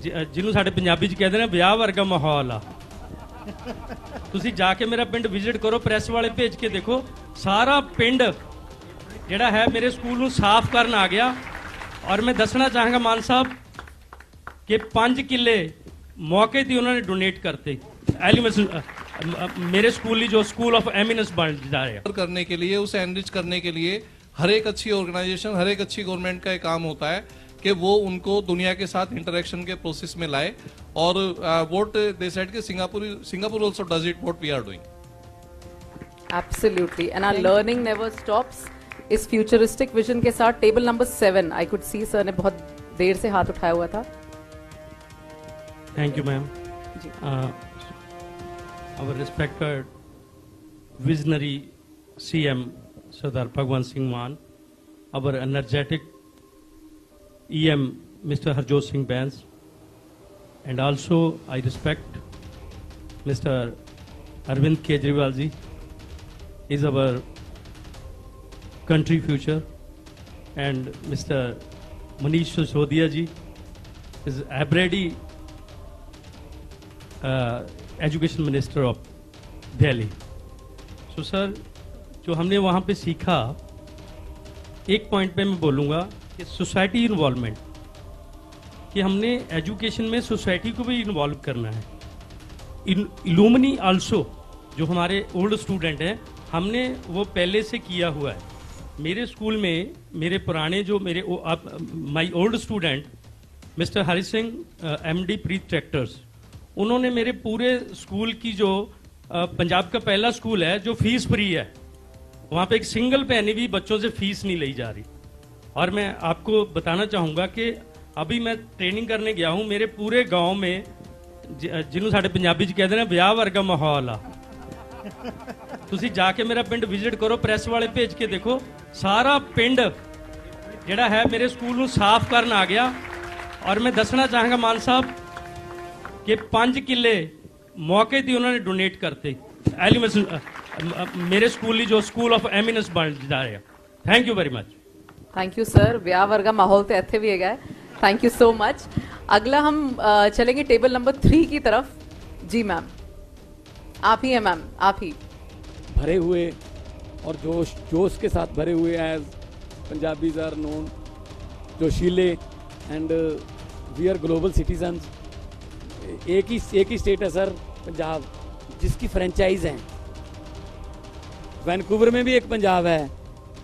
ਜ- ਜਿਹਨੂੰ ਸਾਡੇ ਪੰਜਾਬੀ ਚ ਕਹਿੰਦੇ ਨੇ ਵਿਆਹ ਵਰਗਾ ਮਾਹੌਲ ਆ ਤੁਸੀਂ ਜਾ ਕੇ ਮੇਰਾ ਪਿੰਡ ਵਿਜ਼ਿਟ ਕਰੋ ਪ੍ਰੈਸ ਵਾਲੇ ਭੇਜ ਕੇ ਦੇਖੋ ਸਾਰਾ ਪਿੰਡ ਜਿਹੜਾ ਹੈ ਮੇਰੇ ਸਕੂਲ ਨੂੰ ਸਾਫ਼ ਕਰਨ ਆ ਗਿਆ ਔਰ ਮੈਂ ਦੱਸਣਾ ਚਾਹਾਂਗਾ ਮਾਨ ਸਾਹਿਬ ਕਿ 5 ਕਿੱਲੇ ਮੌਕੇ ਤੇ ਉਹਨਾਂ ਨੇ ਡੋਨੇਟ ਕਰਤੇ ਐਲੀਮੈਂਸ ਮੇਰੇ ਸਕੂਲ ਲਈ ਜੋ ਸਕੂਲ ਆਫ ਐਮਿਨੈਂਸ ਬਣ ਜਾ ਰਿਹਾ करने के लिए उसे एनरिच करने के लिए हर एक अच्छी ऑर्गेनाइजेशन हर एक अच्छी गवर्नमेंट का एक काम होता है कि वो उनको दुनिया के साथ इंटरेक्शन के प्रोसेस में लाए और वोट दे सेड कि Singapore Singapore also does it what we are doing Absolutely. And our learning never stops. इस फ्यूचरिस्टिक विजन के साथ table number seven I could see sir ने बहुत देर से हाथ उठाया हुआ था। Thank you ma'am ji. Our respected visionary CM Sardar Bhagwan Singh Maan, our energetic EM Mr. Harjot Singh Bans, and also I respect Mr. Arvind Kejriwal ji is our country future, and Mr. Manish Sisodia ji is already education minister of Delhi so sir जो हमने वहाँ पे सीखा एक point पे मैं बोलूँगा कि सोसाइटी इन्वॉल्वमेंट कि हमने एजुकेशन में सोसाइटी को भी इन्वॉल्व करना है। इलूमनी आल्सो जो हमारे ओल्ड स्टूडेंट हैं हमने वो पहले से किया हुआ है। मेरे स्कूल में मेरे पुराने जो मेरे my old student mister Hari Singh M D Preet tractors उन्होंने मेरे पूरे स्कूल की जो अ, पंजाब का पहला स्कूल है जो फ़ीस फ्री है। वहाँ पे एक सिंगल पैनी भी बच्चों से फीस नहीं ली जा रही और मैं आपको बताना चाहूँगा कि अभी मैं ट्रेनिंग करने गया हूँ मेरे पूरे गांव में ਜ- ਜਿਹਨੂੰ ਸਾਡੇ ਪੰਜਾਬੀ ਚ ਕਹਿੰਦੇ ਨੇ ਵਿਆਹ ਵਰਗਾ ਮਾਹੌਲ ਆ ਤੁਸੀਂ ਜਾ ਕੇ ਮੇਰਾ ਪਿੰਡ ਵਿਜ਼ਿਟ ਕਰੋ ਪ੍ਰੈਸ ਵਾਲੇ ਭੇਜ ਕੇ ਦੇਖੋ ਸਾਰਾ ਪਿੰਡ ਜਿਹੜਾ ਹੈ ਮੇਰੇ ਸਕੂਲ ਨੂੰ ਸਾਫ਼ ਕਰਨ ਆ ਗਿਆ ਔਰ ਮੈਂ ਦੱਸਣਾ ਚਾਹਾਂਗਾ ਮਾਨ ਸਾਹਿਬ ਕਿ 5 ਕਿੱਲੇ ਮੌਕੇ ਤੇ ਉਹਨਾਂ ਨੇ ਡੋਨੇਟ ਕਰਤੇ ਐਲੀਮੈਂਸ ਮੇਰੇ ਸਕੂਲ ਲਈ ਜੋ ਸਕੂਲ ਆਫ ਐਮਿਨੈਂਸ ਬਣ ਜਾ ਰਿਹਾ thank you very much thank you sir ब्याह वर्गा माहौल तो ਇੱਥੇ ਵੀ ਹੈਗਾ थैंक यू सो मच अगला हम अ, चलेंगे टेबल नंबर थ्री की तरफ जी मैम आप ही हैं मैम आप ही भरे हुए और जोश जोश के साथ भरे हुए एज पंजाबीज आर नोन जोशीले and we are global citizens एक ही एक ही स्टेट है सर पंजाब जिसकी फ्रेंचाइज हैं वैनकूवर में भी एक पंजाब है,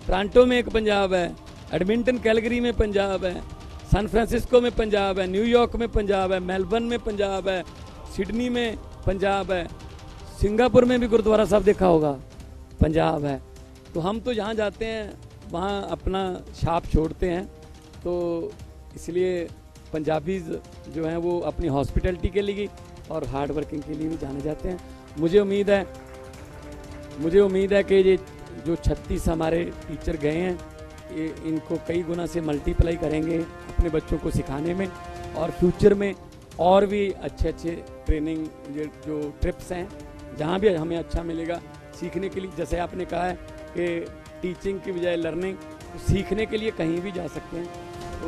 टोरंटो में एक पंजाब है, एडमिंटन, कैलगरी में पंजाब है, सैन फ्रांसिस्को में पंजाब है न्यूयॉर्क में पंजाब है, मेलबर्न में पंजाब है, सिडनी में पंजाब है, सिंगापुर में भी गुरुद्वारा साहब देखा होगा, पंजाब है। तो हम तो जहाँ जाते हैं, वहाँ अपना छाप छोड़ते हैं तो इसलिए पंजाबीज जो हैं वो अपनी हॉस्पिटलिटी के लिए और हार्ड वर्किंग के लिए भी जाने जाते हैं। मुझे उम्मीद है मुझे उम्मीद है कि ये जो छत्तीस हमारे टीचर गए हैं, ये इनको कई गुना से मल्टीप्लाई करेंगे अपने बच्चों को सिखाने में और फ्यूचर में और भी अच्छे अच्छे ट्रेनिंग जो ट्रिप्स हैं, जहाँ भी हमें अच्छा मिलेगा सीखने के लिए। जैसे आपने कहा है कि टीचिंग की बजाय लर्निंग तो सीखने के लिए कहीं भी जा सकते हैं। तो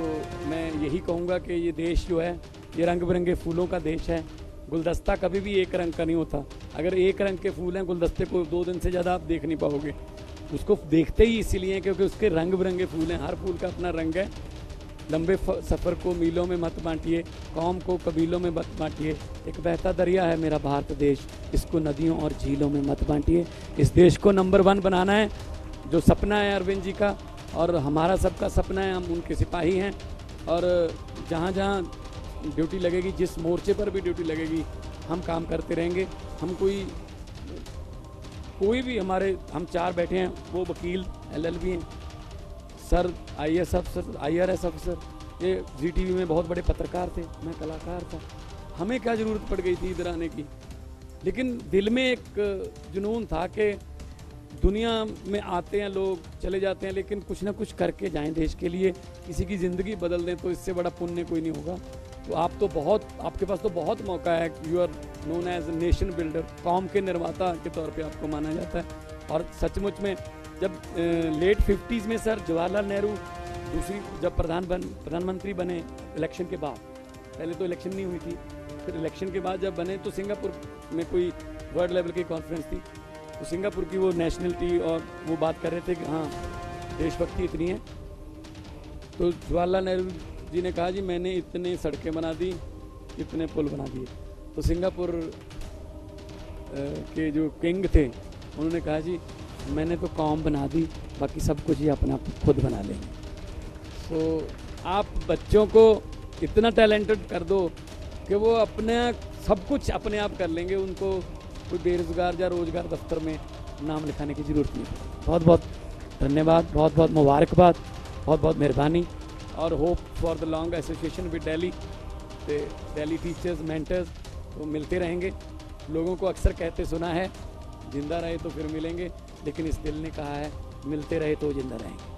मैं यही कहूँगा कि ये देश जो है, ये रंग बिरंगे फूलों का देश है। गुलदस्ता कभी भी एक रंग का नहीं होता। अगर एक रंग के फूल हैं, गुलदस्ते को दो दिन से ज़्यादा आप देख नहीं पाओगे। उसको देखते ही इसीलिए क्योंकि उसके रंग बिरंगे फूल हैं। हर फूल का अपना रंग है। लंबे सफ़र को मीलों में मत बांटिए, कौम को कबीलों में मत बांटिए। एक बहता दरिया है मेरा भारत देश। इसको नदियों और झीलों में मत बांटिए। इस देश को नंबर वन बनाना है, जो सपना है अरविंद जी का। और हमारा सबका सपना है, हम उनके सिपाही हैं। और जहाँ जहाँ ड्यूटी लगेगी, जिस मोर्चे पर भी ड्यूटी लगेगी, हम काम करते रहेंगे। हम कोई कोई भी हमारे, हम चार बैठे हैं, वो वकील, एलएलबी हैं, सर, आईएएस अफसर आई आईआरएस अफसर ये जीटीवी में बहुत बड़े पत्रकार थे, मैं कलाकार था। हमें क्या ज़रूरत पड़ गई थी इधर आने की? लेकिन दिल में एक जुनून था कि दुनिया में आते हैं लोग, चले जाते हैं, लेकिन कुछ ना कुछ करके जाएँ देश के लिए। किसी की ज़िंदगी बदल दें तो इससे बड़ा पुण्य कोई नहीं होगा। तो आप तो बहुत, आपके पास तो बहुत मौका है you are known as nation builder कौम के निर्माता के तौर पे आपको माना जाता है। और सचमुच में जब लेट फिफ्टीज़ में सर जवाहरलाल नेहरू दूसरी, जब प्रधान बन, प्रधानमंत्री बने इलेक्शन के बाद, पहले तो इलेक्शन नहीं हुई थी, फिर इलेक्शन के बाद जब बने तो सिंगापुर में कोई वर्ल्ड लेवल की कॉन्फ्रेंस थी। तो सिंगापुर की वो नेशनलिटी और वो बात कर रहे थे कि हाँ देशभक्ति इतनी है। तो जवाहरलाल नेहरू जी ने कहा, जी, मैंने इतने सड़कें बना दी, इतने पुल बना दिए। तो सिंगापुर के जो किंग थे, उन्होंने कहा, जी, मैंने तो कॉम बना दी, बाकी सब कुछ ही अपने आप खुद बना लेंगे। तो आप बच्चों को इतना टैलेंटेड कर दो कि वो अपने, सब कुछ अपने आप कर लेंगे, उनको कोई बेरोजगार या रोज़गार दफ्तर में नाम लिखाने की ज़रूरत नहीं। बहुत बहुत धन्यवाद बहुत बहुत मुबारकबाद बहुत बहुत मेहरबानी। और hope for the long association with Delhi तो डेली टीचर्स मैंटर्स तो मिलते रहेंगे। लोगों को अक्सर कहते सुना है, ज़िंदा रहे तो फिर मिलेंगे, लेकिन इस दिल ने कहा है, मिलते रहे तो ज़िंदा रहेंगे।